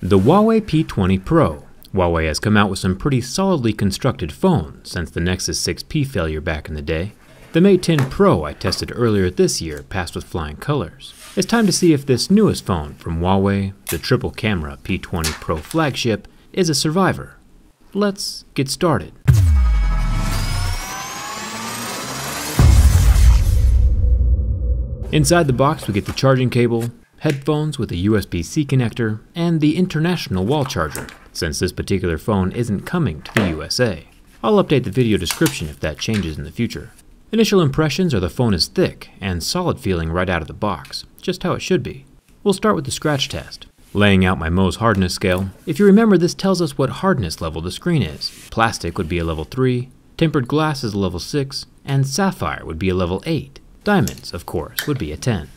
The Huawei P20 Pro. Huawei has come out with some pretty solidly constructed phones since the Nexus 6P failure back in the day. The Mate 10 Pro I tested earlier this year passed with flying colors. It's time to see if this newest phone from Huawei, the triple camera P20 Pro flagship, is a survivor. Let's get started. Inside the box we get the charging cable, headphones with a USB-C connector, and the international wall charger, since this particular phone isn't coming to the USA. I'll update the video description if that changes in the future. Initial impressions are the phone is thick and solid feeling right out of the box, just how it should be. We'll start with the scratch test. Laying out my Mohs hardness scale, if you remember this tells us what hardness level the screen is. Plastic would be a level 3, tempered glass is a level 6, and sapphire would be a level 8. Diamonds, of course, would be a 10.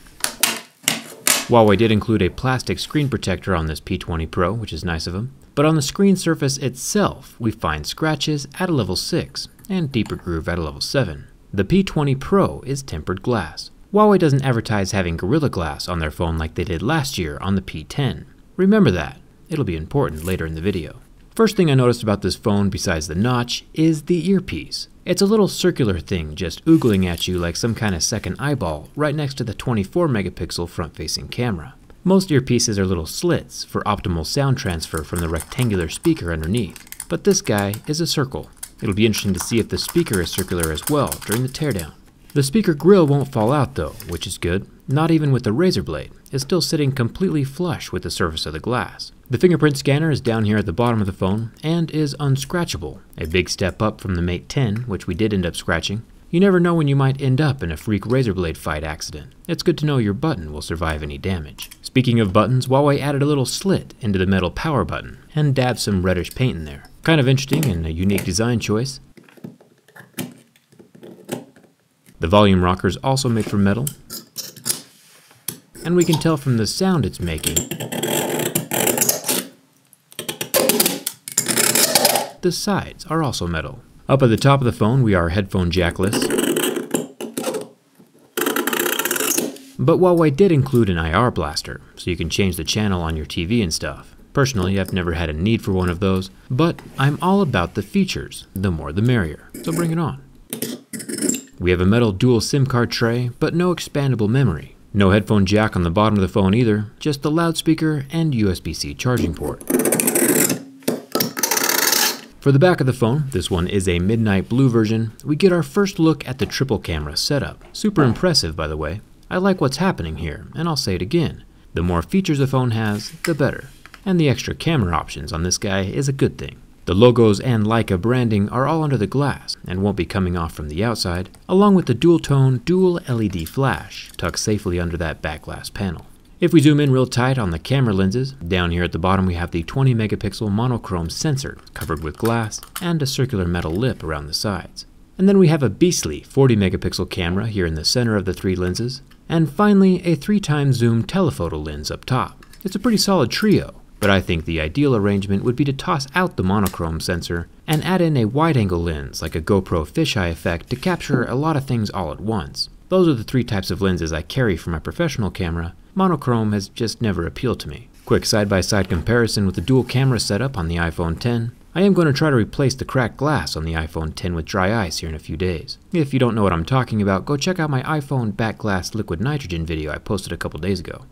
Huawei did include a plastic screen protector on this P20 Pro, which is nice of them, but on the screen surface itself, we find scratches at a level 6 and deeper groove at a level 7. The P20 Pro is tempered glass. Huawei doesn't advertise having Gorilla Glass on their phone like they did last year on the P10. Remember that, it'll be important later in the video. First thing I noticed about this phone besides the notch is the earpiece. It's a little circular thing just oogling at you like some kind of second eyeball right next to the 24 megapixel front facing camera. Most earpieces are little slits for optimal sound transfer from the rectangular speaker underneath, but this guy is a circle. It'll be interesting to see if the speaker is circular as well during the teardown. The speaker grill won't fall out though, which is good, not even with the razor blade. It's still sitting completely flush with the surface of the glass. The fingerprint scanner is down here at the bottom of the phone and is unscratchable, a big step up from the Mate 10, which we did end up scratching. You never know when you might end up in a freak razor blade fight accident. It's good to know your button will survive any damage. Speaking of buttons, Huawei added a little slit into the metal power button and dabbed some reddish paint in there. Kind of interesting and a unique design choice. The volume rocker is also made from metal, and we can tell from the sound it's making The sides are also metal. Up at the top of the phone, we are headphone jackless. But Huawei did include an IR blaster, so you can change the channel on your TV and stuff. Personally, I've never had a need for one of those, but I'm all about the features. The more the merrier, so bring it on. We have a metal dual SIM card tray, but no expandable memory. No headphone jack on the bottom of the phone either, just the loudspeaker and USB-C charging port. For the back of the phone, this one is a midnight blue version, we get our first look at the triple camera setup. Super impressive by the way. I like what's happening here, and I'll say it again. The more features a phone has, the better. And the extra camera options on this guy is a good thing. The logos and Leica branding are all under the glass and won't be coming off from the outside, along with the dual tone dual LED flash tucked safely under that back glass panel. If we zoom in real tight on the camera lenses, down here at the bottom we have the 20 megapixel monochrome sensor covered with glass and a circular metal lip around the sides. And then we have a beastly 40 megapixel camera here in the center of the three lenses, and finally a 3 times zoom telephoto lens up top. It's a pretty solid trio, but I think the ideal arrangement would be to toss out the monochrome sensor and add in a wide angle lens like a GoPro fisheye effect to capture a lot of things all at once. Those are the three types of lenses I carry for my professional camera, Monochrome has just never appealed to me. Quick side-by-side -side comparison with the dual camera setup on the iPhone 10. I am going to try to replace the cracked glass on the iPhone 10 with dry ice here in a few days. If you don't know what I'm talking about, go check out my iPhone back glass liquid nitrogen video I posted a couple days ago.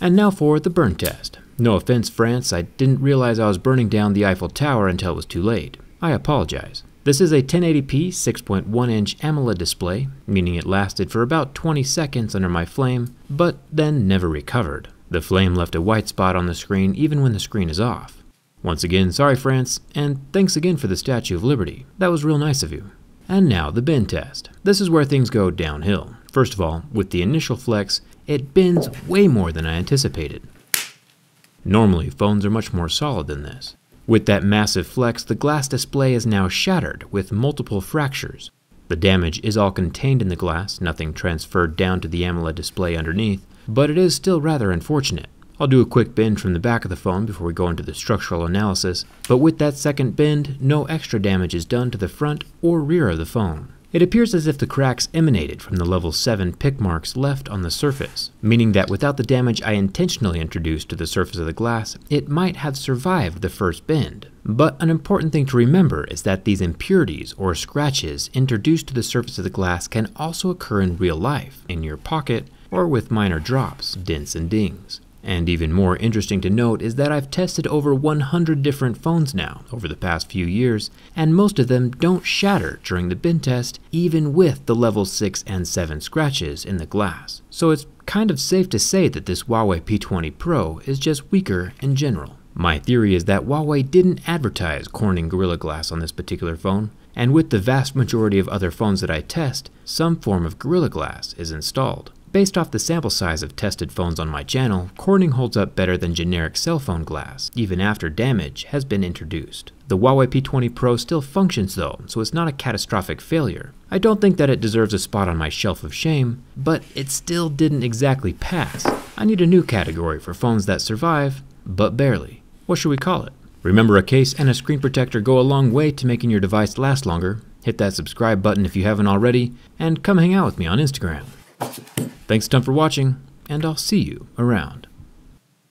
And now for the burn test. No offense, France, I didn't realize I was burning down the Eiffel Tower until it was too late. I apologize. This is a 1080p 6.1 inch AMOLED display, meaning it lasted for about 20 seconds under my flame, but then never recovered. The flame left a white spot on the screen even when the screen is off. Once again, sorry France, and thanks again for the Statue of Liberty. That was real nice of you. And now the bend test. This is where things go downhill. First of all, with the initial flex, it bends way more than I anticipated. Normally, phones are much more solid than this. With that massive flex, the glass display is now shattered with multiple fractures. The damage is all contained in the glass, nothing transferred down to the AMOLED display underneath, but it is still rather unfortunate. I'll do a quick bend from the back of the phone before we go into the structural analysis, but with that second bend, no extra damage is done to the front or rear of the phone. It appears as if the cracks emanated from the level 7 pick marks left on the surface, meaning that without the damage I intentionally introduced to the surface of the glass, it might have survived the first bend. But an important thing to remember is that these impurities or scratches introduced to the surface of the glass can also occur in real life, in your pocket, or with minor drops, dents, and dings. And even more interesting to note is that I've tested over 100 different phones now over the past few years, and most of them don't shatter during the bin test, even with the level 6 and 7 scratches in the glass. So it's kind of safe to say that this Huawei P20 Pro is just weaker in general. My theory is that Huawei didn't advertise Corning Gorilla Glass on this particular phone, and with the vast majority of other phones that I test, some form of Gorilla Glass is installed. Based off the sample size of tested phones on my channel, Corning holds up better than generic cell phone glass, even after damage has been introduced. The Huawei P20 Pro still functions though, so it's not a catastrophic failure. I don't think that it deserves a spot on my shelf of shame, but it still didn't exactly pass. I need a new category for phones that survive, but barely. What should we call it? Remember a case and a screen protector go a long way to making your device last longer. Hit that subscribe button if you haven't already, and come hang out with me on Instagram. Thanks a ton for watching, and I'll see you around.